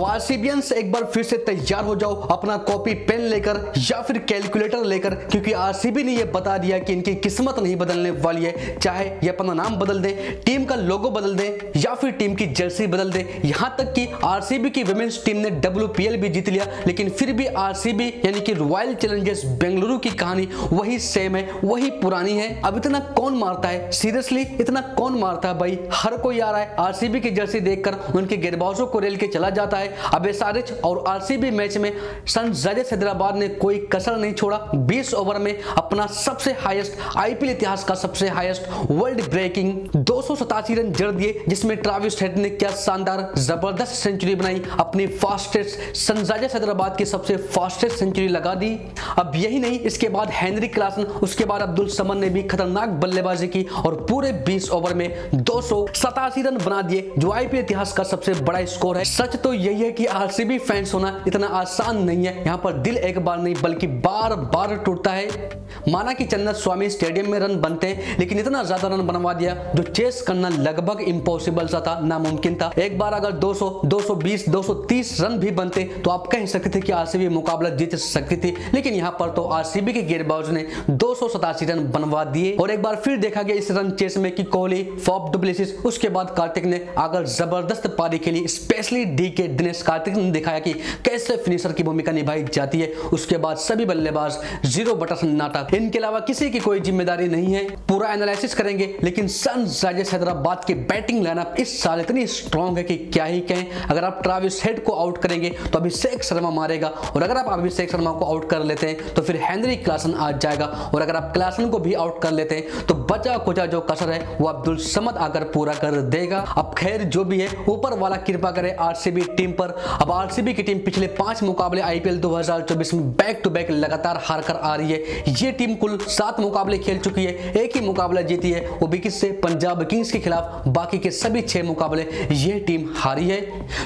तो आरसीबियंस एक बार फिर से तैयार हो जाओ, अपना कॉपी पेन लेकर या फिर कैलकुलेटर लेकर, क्योंकि आरसीबी ने यह बता दिया कि इनकी किस्मत नहीं बदलने वाली है। चाहे ये अपना नाम बदल दे टीम का लोगो बदल दे, या फिर टीम की जर्सी बदल दे, यहाँ तक कि आरसीबी की वुमेन्स टीम ने डब्ल्यू भी जीत लिया, लेकिन फिर भी आरसीबी यानी कि रॉयल चैलेंजर्स बेंगलुरु की कहानी वही सेम है, वही पुरानी है। अब इतना कौन मारता है? सीरियसली इतना कौन मारता है भाई? हर कोई आ रहा है आरसीबी की जर्सी देखकर उनके गेटबाजों को रेल के चला जाता है अब एसआरएच और आरसीबी मैच में सनराइजर्स हैदराबाद ने कोई कसर नहीं छोड़ा। 20 ओवर में अपना सबसे हाईएस्ट आईपीएल इतिहास का सबसे हाईएस्ट वर्ल्ड ब्रेकिंग दो रन जड़ दिए, जिसमें ट्राविस हेड ने क्या शानदार, ज़बरदस्त सेंचुरी बनाई, अपनी फास्टेस्ट सनराइजर्स हैदराबाद की सबसे फास्टेस्ट सेंचुरी लगा दी। अब यही नहीं, इसके बाद हेनरी क्लासन, उसके बाद अब्दुल समन ने भी खतरनाक बल्लेबाजी की और पूरे 20 ओवर में दो सौ सतासी रन बना दिए, जो आईपीएल इतिहास का सबसे बड़ा स्कोर है। सच तो यही है कि आरसीबी फैंस होना इतना आसान नहीं है। यहाँ पर दिल एक बार नहीं बल्कि बार बार टूटता है। माना कि चन्नत स्वामी स्टेडियम में रन बनते हैं लेकिन इतना ज़्यादा रन बनवा दिया जो चेस करना लगभग इम्पॉसिबल सा था नामुमकिन था। एक बार अगर 200, 220, 230 रन भी बनते तो आप कह सकते थे कि आरसीबी मुकाबला जीत सकती थी। लेकिन यहाँ पर तो आरसीबी के गेटबाज ने दो सौ सतासी रन बनवा दिए। और एक बार फिर देखा गया इस रन चेस में कि कोहली फॉप डुप्लेसिस उसके बाद कार्तिक ने अगर ज़बरदस्त पारी खेली स्पेशली डी के दिनेश कार्तिक ने दिखाया कि कैसे फिनिशर की भूमिका निभाई जाती है। उसके बाद सभी बल्लेबाज ज़ीरो बटा सन्नाटा इनके अलावा किसी की कोई ज़िम्मेदारी नहीं है। पूरा एनालिसिस करेंगे, लेकिन सनराइजर्स हैदराबाद की बैटिंग लाइनअप इस साल इतनी स्ट्रॉन्ग है कि क्या ही कहें। अगर आप ट्राविस हेड को आउट करेंगे तो अभिषेक शर्मा मारेगा। और अगर आप अभिषेक शर्मा को आउट कर लेते हैं तो फिर हेनरी क्लासन आ जाएगा। और अगर आप क्लासन को भी आउट कर लेते हैं तो बचा कुचा जो कसर है, वो अब्दुल समद आकर पूरा कर देगा। अब खैर जो भी है, ऊपर वाला कृपा करे आरसीबी टीम पर। अब आरसीबी की टीम पिछले पाँच मुकाबले आईपीएल 2024 में बैक टू बैक लगातार हार कर आ रही है। ये टीम कुल सात मुकाबले खेल चुकी है। एक ही मुकाबला जीती है वो भी किससे पंजाब किंग्स के खिलाफ। बाकी के सभी छह मुकाबले ये टीम हारी है।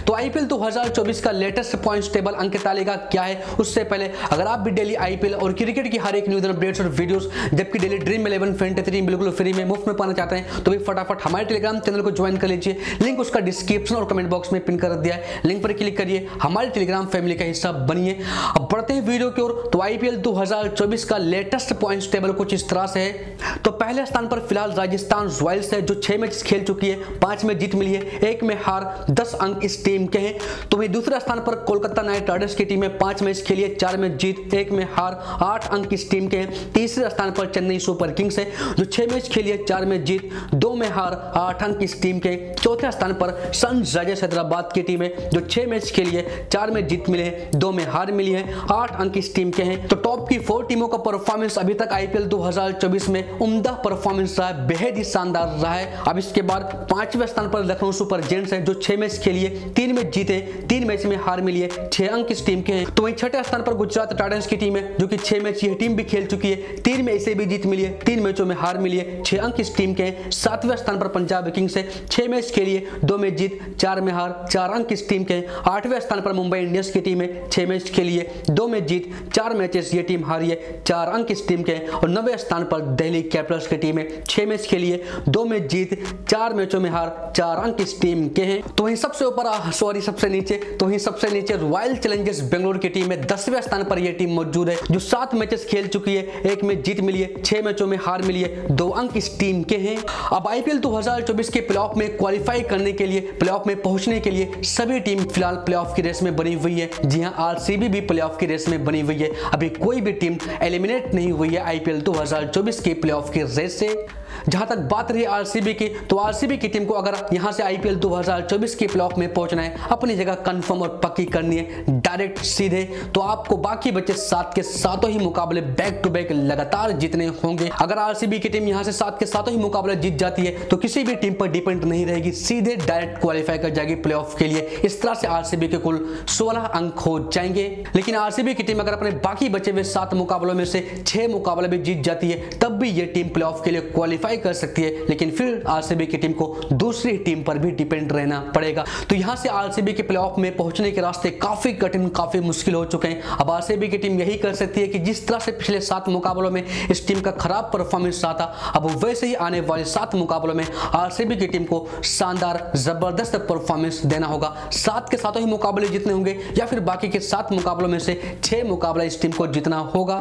तो आईपीएल 2024 का लेटेस्ट पॉइंट्स टेबल अंक तालिका क्या है? उससे पहले अगर आप भी डेली आईपीएल और क्रिकेट की हर एक न्यूज़ अपडेट्स और वीडियोस जबकि डेली ड्रीम इलेवन फैंटेसी बिल्कुल फ्री में मुफ़्त में पाना चाहते हैं तो भी फटाफट हमारे टेलीग्राम चैनल को ज्वाइन कर लीजिए। लिंक उसका डिस्क्रिप्शन और कमेंट बॉक्स में पिन कर दिया है। लिंक पर क्लिक करिए। हमारे टेलीग्राम फैमिली का हिस्सा बनिए। अब बढ़ते हैं वीडियो की ओर। तो आईपीएल 2024 का लेटेस्ट पॉइंट्स टेबल कुछ इस तरह से है। तो पहले स्थान पर फ़िलहाल राजस्थान रॉयल्स है, जो छह मैच खेल चुकी है। पाँच में जीत मिली है, एक में हार, दस अंक इस टीम के हैं। तो वही दूसरे स्थान पर कोलकाता नाइट राइडर्स की टीम है, पाँच मैच खेली है, चार में जीत, एक में हार, आठ अंक इस टीम के हैं। तीसरे स्थान पर चेन्नई सुपर किंग्स है, जो छह मैच खेली है, चार में जीत, दो में हार, आठ अंक इस टीम के चौथे स्थान पर सनराइजर्स हैदराबाद की टीम है, जो छह मैच खेली है चार में जीत मिले हैं, दो में हार मिली है, आठ अंक इस टीम के हैं। तो टॉप की फोर टीमों का परफॉर्मेंस अभी तक आईपीएल 2024 में उम्दा परफॉर्मेंस रहा है, बेहद ही शानदार रहा है। अब इसके बाद पाँचवें स्थान पर लखनऊ सुपर जेंट्स है, जो छह मैच खेलिए तीन मैच जीते, तीन मैच में हार मिली है, छह अंक इस टीम के हैं। तो वहीं छठे स्थान पर गुजरात टाइटंस की टीम है, जो कि छह मैच यह टीम भी खेल चुकी है, तीन में इसे भी जीत मिली है, तीन मैचों में हार मिली है, छह अंक इस टीम के हैं। सातवें स्थान पर पंजाब किंग्स है, छह मैच खेलिए दो में जीत, चार में हार, चार अंक इस टीम के हैं आठवें स्थान पर मुंबई इंडियंस की टीम है छह मैच खेलिए दो में जीत, चार मैचेस ये टीम हारी है। चार अंक इस टीम के और नवे स्थान पर दिल्ली कैपिटल्स की टीम है छह मैच खेलिए दो में जीत, चार मैचों में हार, चार अंक इस टीम के हैं। तो वहीं सबसे ऊपर सॉरी, सबसे नीचे तो वहीं सबसे नीचे रॉयल चैलेंजर्स बेंगलोर की टीम है दसवें स्थान पर यह टीम मौजूद है, जो सात मैचेस खेल चुकी है, एक में जीत मिली है, छह मैचों में हार मिली है, दो अंक इस टीम के हैं। अब आईपीएल 2024 के प्लेऑफ में क्वालिफाई करने के लिए, प्लेऑफ में पहुँचने के लिए सभी टीम फ़िलहाल प्लेऑफ की रेस में बनी हुई है। जी हाँ आरसीबी भी प्लेऑफ की रेस में बनी हुई है। अभी कोई भी टीम एलिमिनेट नहीं हुई है आईपीएल 2024 के प्लेऑफ की रेस से। जहाँ तक बात रही आरसीबी की तो आरसीबी की टीम को अगर यहाँ से आईपीएल 2024 के प्लेऑफ में पहुँचना है, अपनी जगह कंफर्म और पक्की करनी है डायरेक्ट सीधे तो आपको बाकी बचे सात के सातों ही मुकाबले बैक टू बैक लगातार जीतने होंगे। अगर आरसीबी की टीम यहाँ से सात के सातों ही मुकाबले जीत जाती है तो किसी भी टीम पर डिपेंड नहीं रहेगी, सीधे डायरेक्ट क्वालिफाई कर जाएगी प्ले के लिए। इस तरह से आरसीबी के कुल सोलह अंक हो जाएँगे। लेकिन आरसीबी की टीम अगर अपने बाकी बचे हुए सात मुकाबलों में से छह मुकाबले भी जीत जाती है, तब भी ये टीम प्ले के लिए क्वालिफाई क्वालिफाई कर सकती है, लेकिन फिर आरसीबी की टीम को दूसरी टीम पर भी डिपेंड रहना पड़ेगा। तो यहाँ से आरसीबी के प्लेऑफ में पहुँचने के रास्ते काफ़ी कठिन, काफ़ी मुश्किल हो चुके हैं। अब आरसीबी की टीम यही कर सकती है कि जिस तरह से पिछले सात मुकाबलों में इस टीम का खराब परफॉर्मेंस रहा था, अब वैसे ही आने वाले सात मुकाबलों में आरसीबी की टीम को शानदार, ज़बरदस्त परफॉर्मेंस देना होगा। सात के सातों ही मुकाबले जीतने होंगे, या फिर बाकी के सात मुकाबलों में से छह मुकाबला इस टीम को जीतना होगा।